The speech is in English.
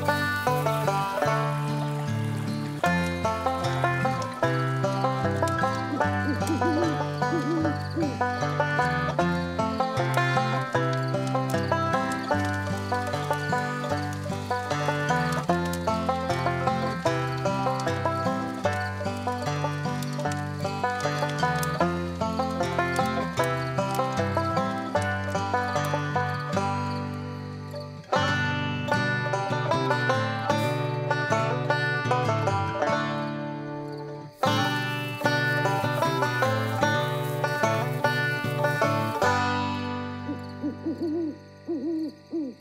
Música Mm-hmm.